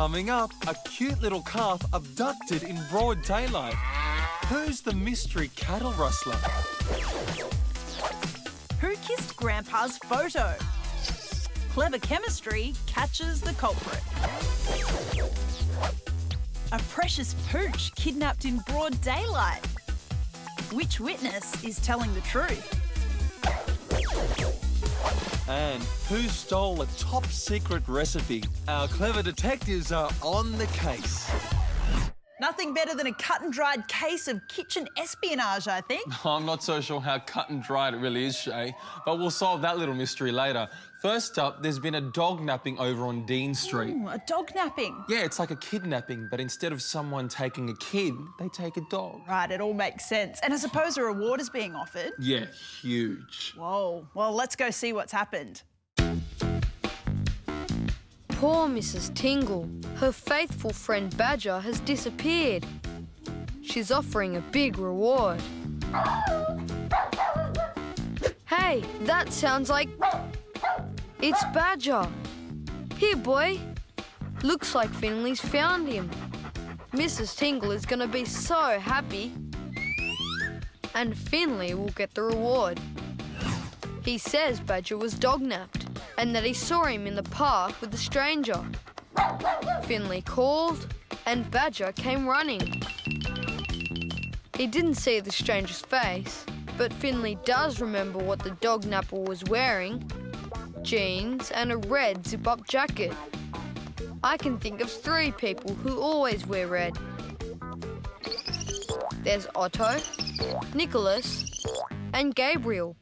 Coming up, a cute little calf abducted in broad daylight. Who's the mystery cattle rustler? Who kissed Grandpa's photo? Clever chemistry catches the culprit. A precious pooch kidnapped in broad daylight. Which witness is telling the truth? And who stole a top secret recipe? Our clever detectives are on the case. Nothing better than a cut and dried case of kitchen espionage, I think. I'm not so sure how cut and dried it really is, Shay, but we'll solve that little mystery later. First up, there's been a dog napping over on Dean Street. Ooh, a dog napping. Yeah, it's like a kidnapping, but instead of someone taking a kid, they take a dog. Right, it all makes sense. And I suppose a reward is being offered. Yeah, huge. Whoa. Well, let's go see what's happened. Poor Mrs. Tingle. Her faithful friend Badger has disappeared. She's offering a big reward. Hey, that sounds like. It's Badger. Here, boy. Looks like Finlay's found him. Mrs. Tingle is going to be so happy. And Finlay will get the reward. He says Badger was dognapped and that he saw him in the park with a stranger. Finlay called and Badger came running. He didn't see the stranger's face, but Finlay does remember what the dog napper was wearing jeans and a red zip up jacket. I can think of three people who always wear red. There's Otto, Nicholas, and Gabriel.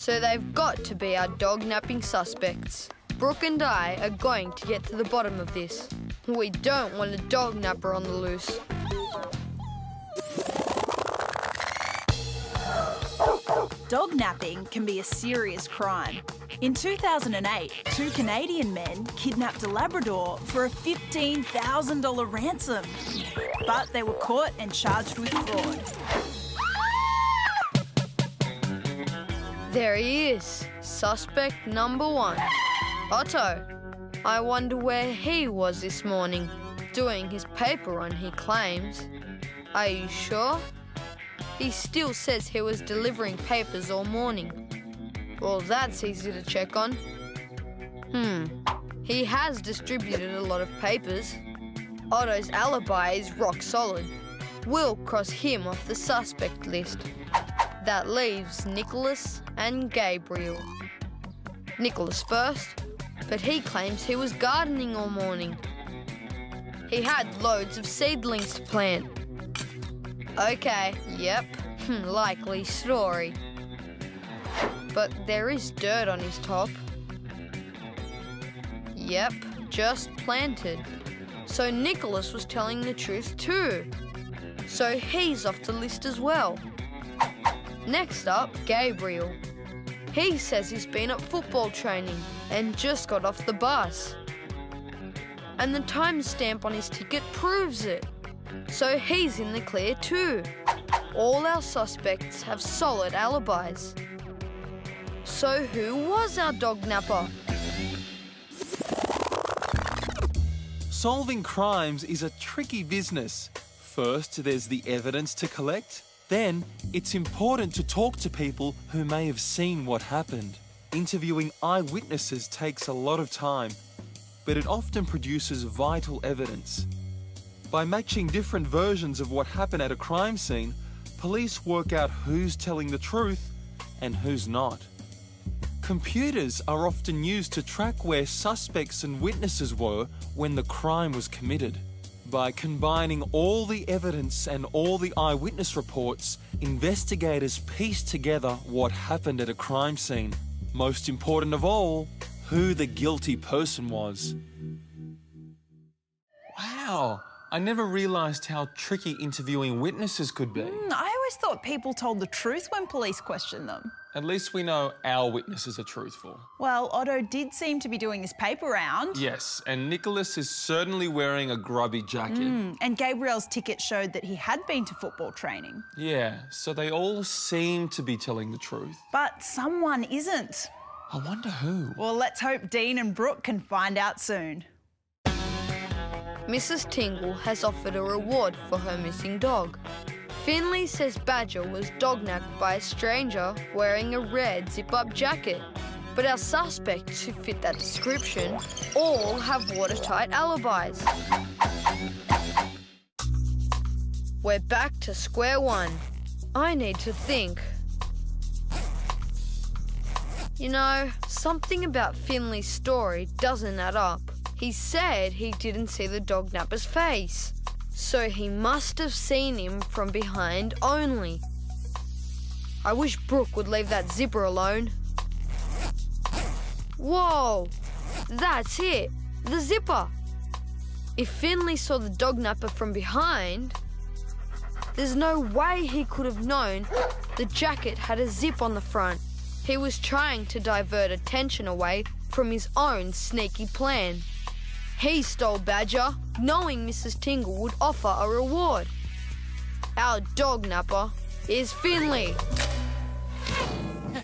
So they've got to be our dog napping suspects. Brooke and I are going to get to the bottom of this. We don't want a dog napper on the loose. Dog napping can be a serious crime. In 2008, two Canadian men kidnapped a Labrador for a $15,000 ransom. But they were caught and charged with fraud. There he is, suspect number one. Otto. I wonder where he was this morning, doing his paper run, he claims. Are you sure? He still says he was delivering papers all morning. Well, that's easy to check on. Hmm, he has distributed a lot of papers. Otto's alibi is rock solid. We'll cross him off the suspect list. That leaves Nicholas and Gabriel. Nicholas first, but he claims he was gardening all morning. He had loads of seedlings to plant. Okay, yep, likely story. But there is dirt on his top. Yep, just planted. So Nicholas was telling the truth too. So he's off the list as well. Next up, Gabriel. He says he's been at football training and just got off the bus. And the timestamp on his ticket proves it. So he's in the clear too. All our suspects have solid alibis. So who was our dog napper? Solving crimes is a tricky business. First, there's the evidence to collect. Then, it's important to talk to people who may have seen what happened. Interviewing eyewitnesses takes a lot of time, but it often produces vital evidence. By matching different versions of what happened at a crime scene, police work out who's telling the truth and who's not. Computers are often used to track where suspects and witnesses were when the crime was committed. By combining all the evidence and all the eyewitness reports, investigators pieced together what happened at a crime scene. Most important of all, who the guilty person was. Wow, I never realised how tricky interviewing witnesses could be. Hmm, I always thought people told the truth when police questioned them. At least we know our witnesses are truthful. Well, Otto did seem to be doing his paper round. Yes, and Nicholas is certainly wearing a grubby jacket. Mm, and Gabriel's ticket showed that he had been to football training. Yeah, so they all seem to be telling the truth. But someone isn't. I wonder who. Well, let's hope Dean and Brooke can find out soon. Mrs. Tingle has offered a reward for her missing dog. Finlay says Badger was dognapped by a stranger wearing a red zip-up jacket. But our suspects who fit that description all have watertight alibis. We're back to square one. I need to think. You know, something about Finlay's story doesn't add up. He said he didn't see the dog napper's face, so he must have seen him from behind only. I wish Brooke would leave that zipper alone. Whoa! That's it! The zipper! If Finlay saw the dog napper from behind, there's no way he could have known the jacket had a zip on the front. He was trying to divert attention away from his own sneaky plan. He stole Badger, knowing Mrs. Tingle would offer a reward. Our dog napper is Finlay.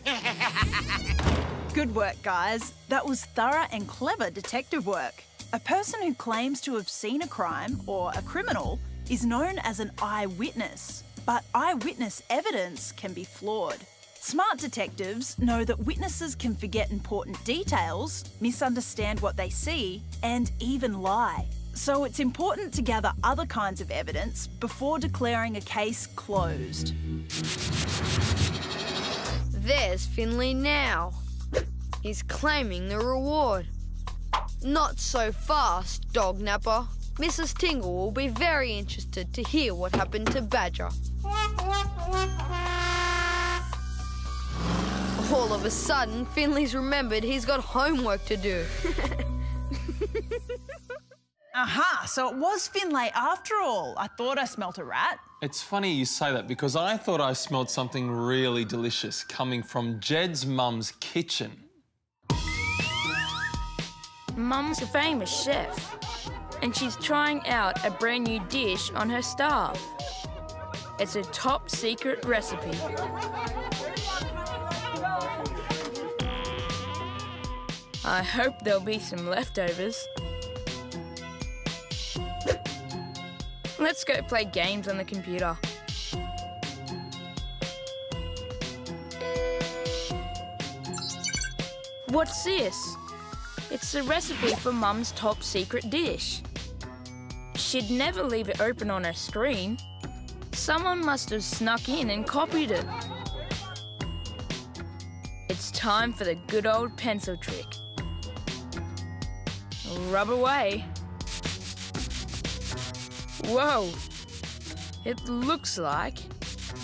Good work, guys. That was thorough and clever detective work. A person who claims to have seen a crime or a criminal is known as an eyewitness, but eyewitness evidence can be flawed. Smart detectives know that witnesses can forget important details, misunderstand what they see, and even lie. So it's important to gather other kinds of evidence before declaring a case closed. There's Finlay now. He's claiming the reward. Not so fast, dog napper. Mrs. Tingle will be very interested to hear what happened to Badger. All of a sudden, Finlay's remembered he's got homework to do. Aha, so it was Finlay after all. I thought I smelt a rat. It's funny you say that because I thought I smelled something really delicious coming from Jed's mum's kitchen. Mum's a famous chef, and she's trying out a brand new dish on her staff. It's a top secret recipe. I hope there'll be some leftovers. Let's go play games on the computer. What's this? It's the recipe for Mum's top secret dish. She'd never leave it open on her screen. Someone must have snuck in and copied it. It's time for the good old pencil trick. Rub away. Whoa! It looks like.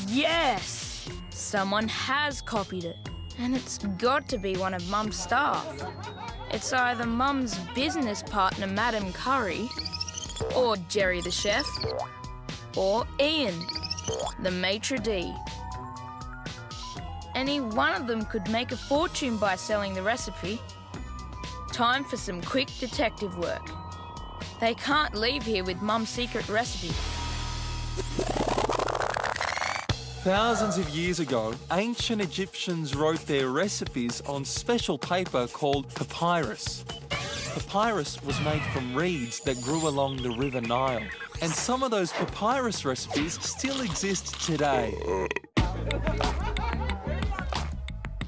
Yes! Someone has copied it. And it's got to be one of Mum's staff. It's either Mum's business partner, Madam Curry, or Jerry the chef, or Ian, the maitre d'. Any one of them could make a fortune by selling the recipe. Time for some quick detective work. They can't leave here with Mum's secret recipe. Thousands of years ago, ancient Egyptians wrote their recipes on special paper called papyrus. Papyrus was made from reeds that grew along the River Nile, and some of those papyrus recipes still exist today.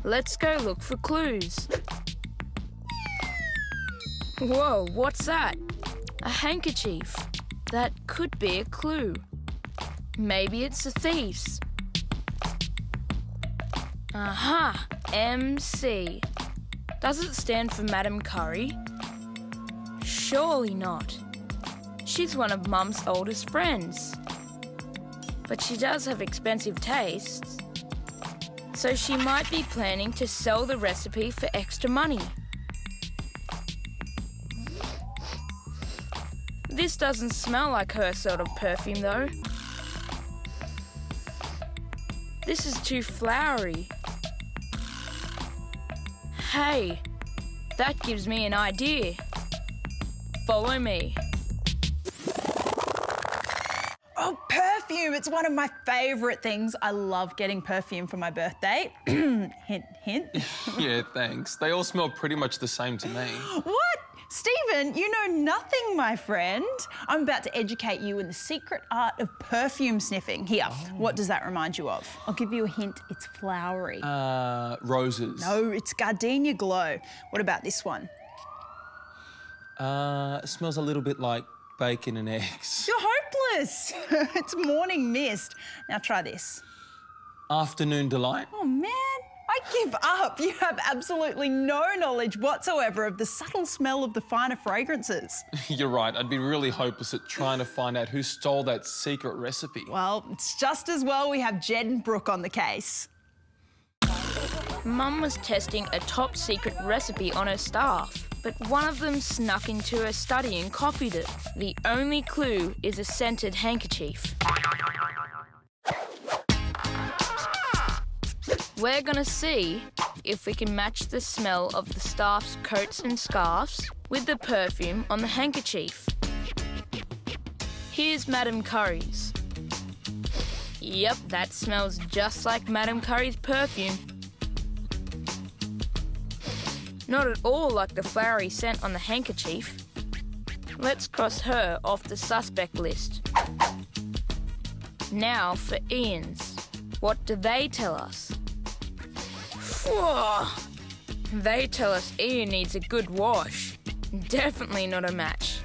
Let's go look for clues. Whoa, what's that? A handkerchief. That could be a clue. Maybe it's the thieves. Aha! MC. Does it stand for Madam Curry? Surely not. She's one of Mum's oldest friends. But she does have expensive tastes. So she might be planning to sell the recipe for extra money. This doesn't smell like her sort of perfume, though. This is too flowery. Hey, that gives me an idea. Follow me. Oh, perfume. It's one of my favourite things. I love getting perfume for my birthday. hint, hint. yeah, thanks. They all smell pretty much the same to me. What? Stephen, you know nothing, my friend. I'm about to educate you in the secret art of perfume sniffing. Here, what does that remind you of? I'll give you a hint. It's flowery. Uh, roses. no, it's Gardenia Glow. What about this one? Uh, it smells a little bit like bacon and eggs. You're hopeless. it's morning mist. Now try this. Afternoon delight. Oh, man. I give up. You have absolutely no knowledge whatsoever of the subtle smell of the finer fragrances. You're right. I'd be really hopeless at trying to find out who stole that secret recipe. Well, it's just as well we have Jed and Brooke on the case. Mum was testing a top secret recipe on her staff, but one of them snuck into her study and copied it. The only clue is a scented handkerchief. We're gonna see if we can match the smell of the staff's coats and scarves with the perfume on the handkerchief. Here's Madame Curry's. Yep, that smells just like Madame Curry's perfume. Not at all like the flowery scent on the handkerchief. Let's cross her off the suspect list. Now for Ian's. What do they tell us? They tell us Ian needs a good wash. Definitely not a match.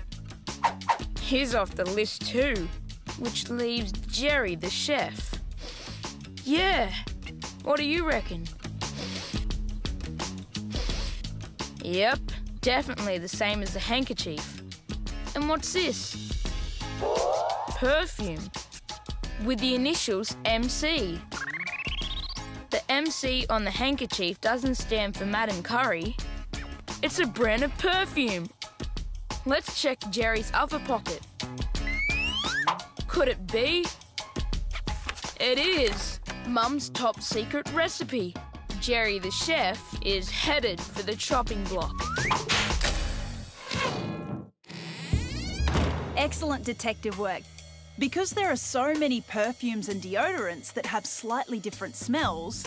He's off the list too, which leaves Jerry the chef. Yeah, what do you reckon? Yep, definitely the same as the handkerchief. And what's this? Perfume. With the initials MC. MC on the handkerchief doesn't stand for Madame Curry. It's a brand of perfume. Let's check Jerry's other pocket. Could it be? It is. Mum's top secret recipe. Jerry the chef is headed for the chopping block. Excellent detective work. Because there are so many perfumes and deodorants that have slightly different smells,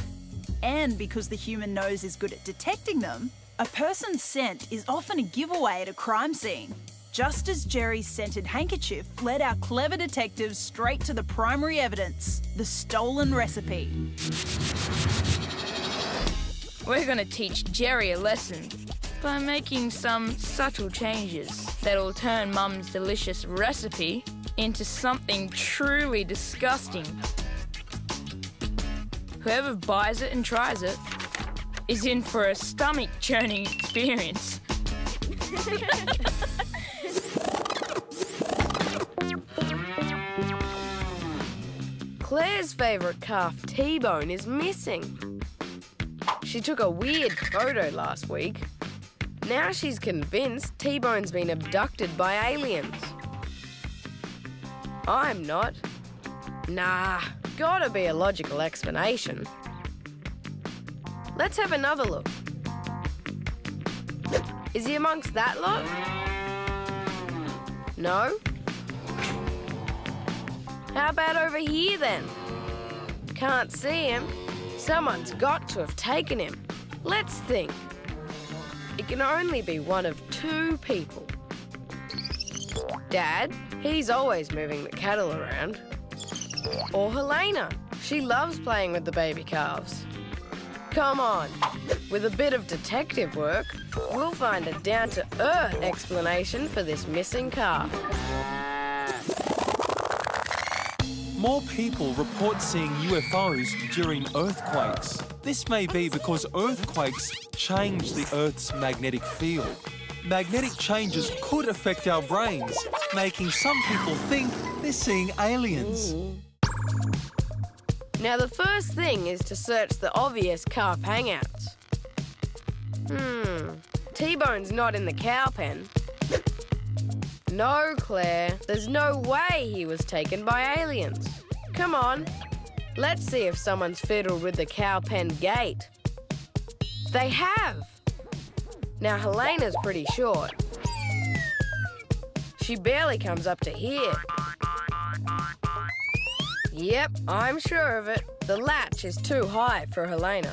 and because the human nose is good at detecting them, a person's scent is often a giveaway at a crime scene. Just as Jerry's scented handkerchief led our clever detectives straight to the primary evidence the stolen recipe. We're gonna teach Jerry a lesson by making some subtle changes that'll turn Mum's delicious recipe into something truly disgusting. Whoever buys it and tries it is in for a stomach churning experience. Claire's favourite calf, T-Bone, is missing. She took a weird photo last week. Now she's convinced T-Bone's been abducted by aliens. I'm not. Nah, gotta be a logical explanation. Let's have another look. Is he amongst that lot? No? How about over here then? Can't see him. Someone's got to have taken him. Let's think. It can only be one of two people. Dad, he's always moving the cattle around. Or Helena, she loves playing with the baby calves. Come on, with a bit of detective work, we'll find a down to earth explanation for this missing calf. More people report seeing UFOs during earthquakes. This may be because earthquakes change the Earth's magnetic field. Magnetic changes could affect our brains, making some people think they're seeing aliens. Now, the first thing is to search the obvious calf hangouts. Hmm, T-Bone's not in the cow pen. No, Claire, there's no way he was taken by aliens. Come on, let's see if someone's fiddled with the cow pen gate. They have! Now, Helena's pretty short. She barely comes up to here. Yep, I'm sure of it. The latch is too high for Helena.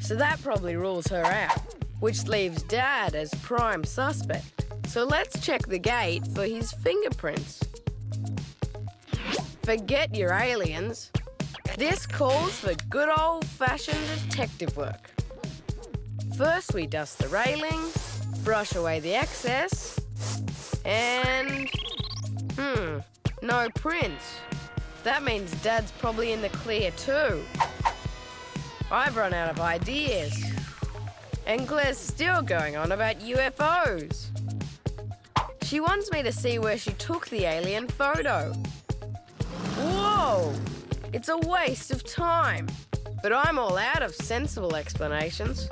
So that probably rules her out, which leaves Dad as prime suspect. So let's check the gate for his fingerprints. Forget your aliens. This calls for good old-fashioned detective work. First we dust the railings, brush away the excess, and... Hmm, no prints. That means Dad's probably in the clear too. I've run out of ideas. And Claire's still going on about UFOs. She wants me to see where she took the alien photo. Whoa! It's a waste of time. But I'm all out of sensible explanations.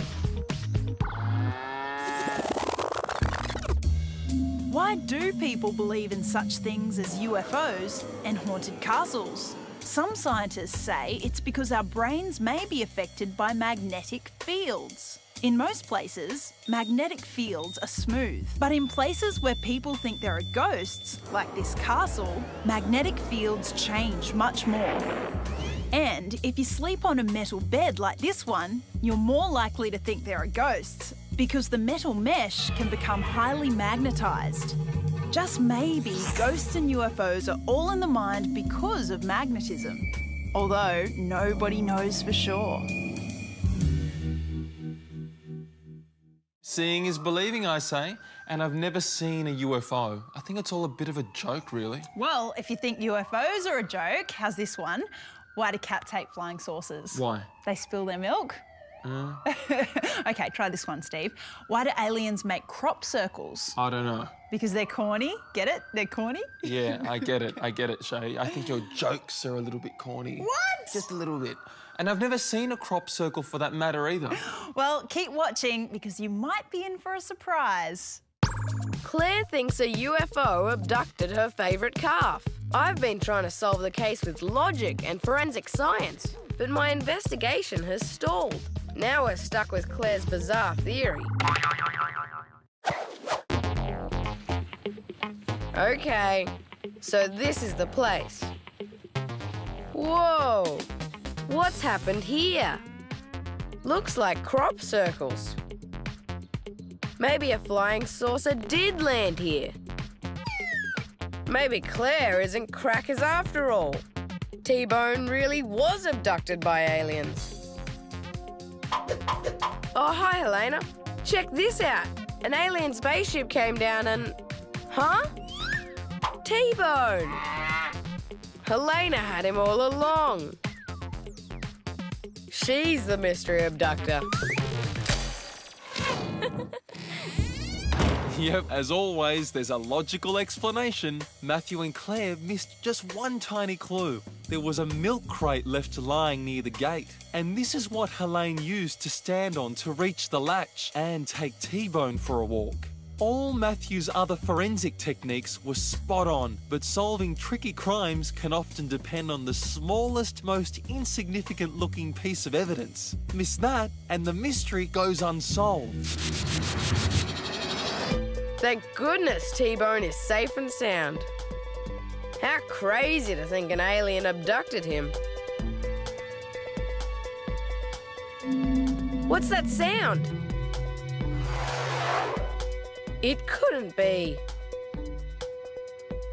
Why do people believe in such things as UFOs and haunted castles? Some scientists say it's because our brains may be affected by magnetic fields. In most places, magnetic fields are smooth, but in places where people think there are ghosts, like this castle, magnetic fields change much more. And if you sleep on a metal bed like this one, you're more likely to think there are ghosts because the metal mesh can become highly magnetised. Just maybe ghosts and UFOs are all in the mind because of magnetism, although nobody knows for sure. Seeing is believing, I say, and I've never seen a UFO. I think it's all a bit of a joke, really. Well, if you think UFOs are a joke, how's this one? Why do cats hate flying saucers? Why? They spill their milk. Uh. okay, try this one, Steve. Why do aliens make crop circles? I don't know. Because they're corny. Get it? They're corny? Yeah, I get it. I get it, Shay. I think your jokes are a little bit corny. What? Just a little bit. And I've never seen a crop circle for that matter either. Well, keep watching because you might be in for a surprise. Claire thinks a UFO abducted her favourite calf. I've been trying to solve the case with logic and forensic science, but my investigation has stalled. Now we're stuck with Claire's bizarre theory. Okay, so this is the place. Whoa! What's happened here? Looks like crop circles. Maybe a flying saucer did land here. Maybe Claire isn't crackers after all. T-Bone really was abducted by aliens. Oh, hi, Helena. Check this out. An alien spaceship came down and... Huh? T-Bone! Helena had him all along. She's the mystery abductor. Yep, as always, there's a logical explanation. Matthew and Claire missed just one tiny clue. There was a milk crate left lying near the gate. And this is what Helena used to stand on to reach the latch and take T-Bone for a walk. All Matthew's other forensic techniques were spot on, but solving tricky crimes can often depend on the smallest, most insignificant looking piece of evidence. Miss that, and the mystery goes unsolved. Thank goodness T-Bone is safe and sound. How crazy to think an alien abducted him. What's that sound? It couldn't be.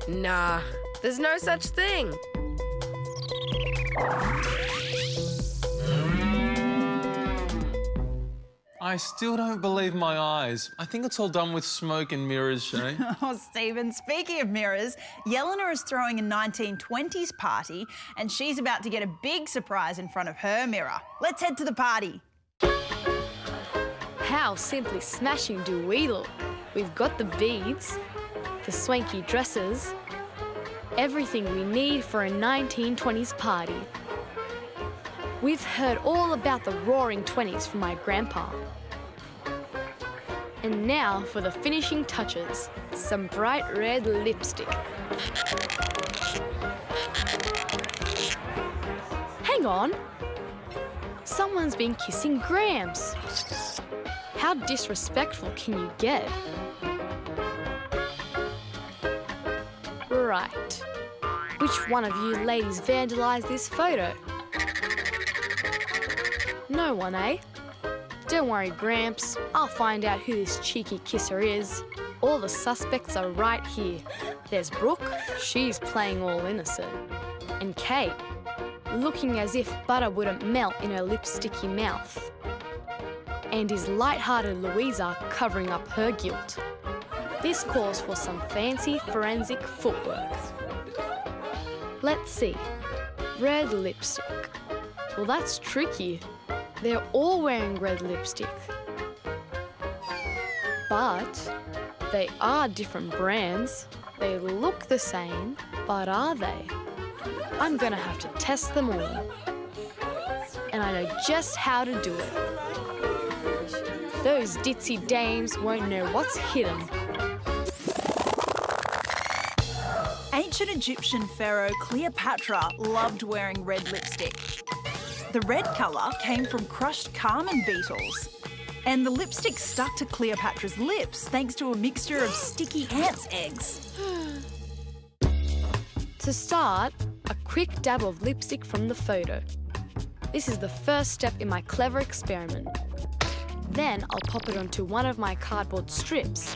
Nah, there's no such thing. I still don't believe my eyes. I think it's all done with smoke and mirrors, Shay. Oh, Stephen, speaking of mirrors, Yelena is throwing a 1920s party and she's about to get a big surprise in front of her mirror. Let's head to the party. How simply smashing do we look? We've got the beads, the swanky dresses, everything we need for a 1920s party. We've heard all about the roaring 20s from my grandpa. And now for the finishing touches some bright red lipstick. Hang on! Someone's been kissing Gramps. How disrespectful can you get? Right. Which one of you ladies vandalised this photo? No one, eh? Don't worry, Gramps. I'll find out who this cheeky kisser is. All the suspects are right here. There's Brooke, she's playing all innocent. And Kate, looking as if butter wouldn't melt in her lipsticky mouth. And is light-hearted Louisa covering up her guilt. This calls for some fancy forensic footwork. Let's see. Red lipstick. Well, that's tricky. They're all wearing red lipstick. But they are different brands. They look the same, but are they? I'm gonna have to test them all. And I know just how to do it. Those ditzy dames won't know what's hidden. Ancient Egyptian pharaoh Cleopatra loved wearing red lipstick. The red colour came from crushed carmine beetles. And the lipstick stuck to Cleopatra's lips thanks to a mixture of sticky ants' eggs. To start, a quick dab of lipstick from the photo. This is the first step in my clever experiment. Then I'll pop it onto one of my cardboard strips.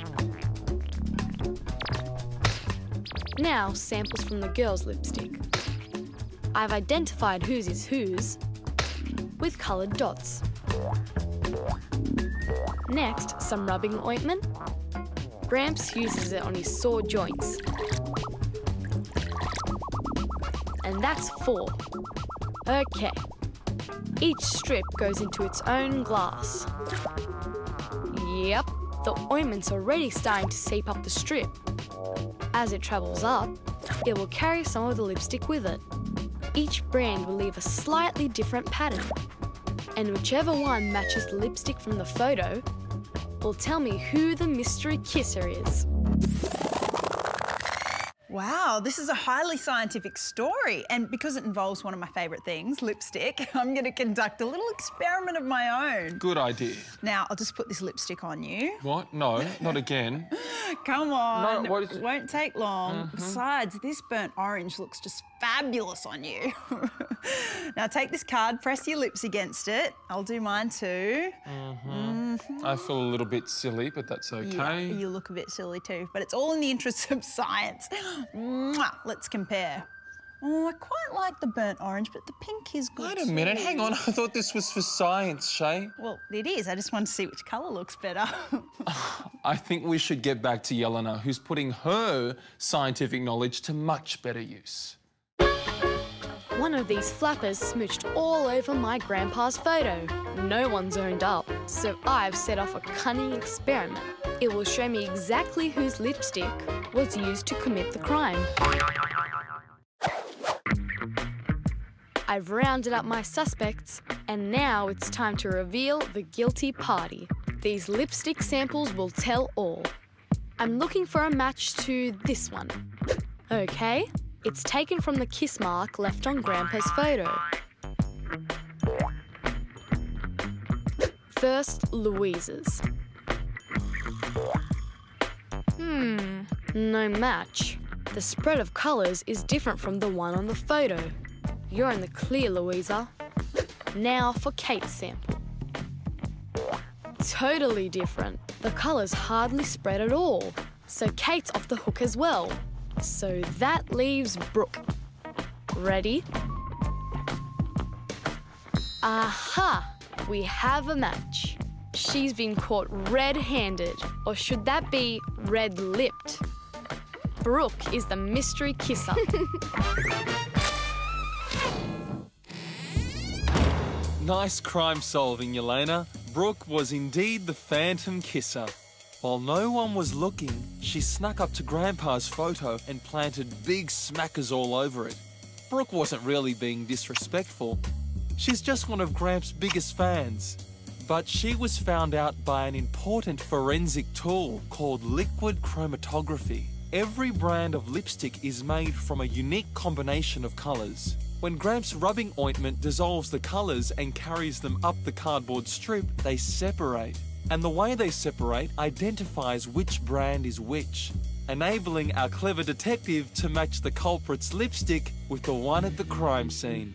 Now, samples from the girl's lipstick. I've identified whose is whose with coloured dots. Next, some rubbing ointment. Gramps uses it on his sore joints. And that's four. Okay. Each strip goes into its own glass. Yep, the ointment's already starting to seep up the strip. As it travels up, it will carry some of the lipstick with it. Each brand will leave a slightly different pattern. And whichever one matches the lipstick from the photo will tell me who the mystery kisser is. Wow, this is a highly scientific story. And because it involves one of my favourite things, lipstick, I'm going to conduct a little experiment of my own. Good idea. Now, I'll just put this lipstick on you. What? No, not again. Come on. No, what is it it? won't take long. Mm-hmm. Besides, this burnt orange looks just fabulous on you. now, take this card, press your lips against it. I'll do mine too. Mm-hmm. I feel a little bit silly, but that's Yeah, okay. you look a bit silly too, but it's all in the interest of science. Let's compare. Oh, I quite like the burnt orange, but the pink is good. Wait a minute, hang on. I thought this was for science, Shay. Well, it is. I just want to see which colour looks better. I think we should get back to Yelena, who's putting her scientific knowledge to much better use. One of these flappers smooched all over my grandpa's photo. No one's owned up, so I've set off a cunning experiment. It will show me exactly whose lipstick was used to commit the crime. I've rounded up my suspects, and now it's time to reveal the guilty party. These lipstick samples will tell all. I'm looking for a match to this one. Okay, it's taken from the kiss mark left on Grandpa's photo. First, Louisa's. Hmm, no match. The spread of colours is different from the one on the photo. You're in the clear, Louisa. Now for Kate's sample. Totally different. The colours hardly spread at all. So Kate's off the hook as well. So that leaves Brooke. Ready? Aha! We have a match. She's been caught red handed, or should that be red lipped? Brooke is the mystery kisser. Nice crime solving, Yelena. Brooke was indeed the phantom kisser. While no one was looking, she snuck up to Grandpa's photo and planted big smackers all over it. Brooke wasn't really being disrespectful. She's just one of Gramps' biggest fans. But she was found out by an important forensic tool called liquid chromatography. Every brand of lipstick is made from a unique combination of colours. When Gramps' rubbing ointment dissolves the colours and carries them up the cardboard strip, they separate. And the way they separate identifies which brand is which, enabling our clever detective to match the culprit's lipstick with the one at the crime scene.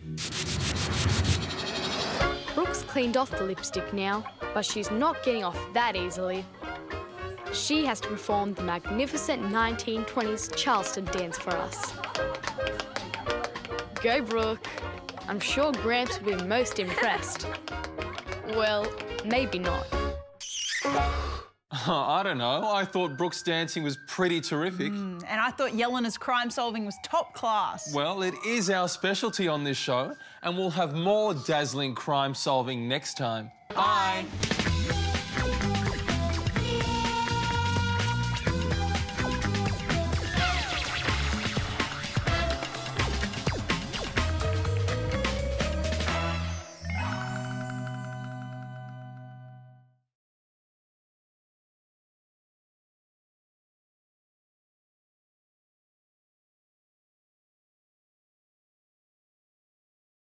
Brooke's cleaned off the lipstick now, but she's not getting off that easily. She has to perform the magnificent 1920s Charleston dance for us. Go, Brooke. I'm sure Gramps will be most impressed. Well, maybe not. I don't know. I thought Brooke's dancing was pretty terrific. Hmm, and I thought Yelena's crime solving was top class. Well, it is our specialty on this show, and we'll have more dazzling crime solving next time. Bye.